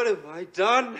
What have I done?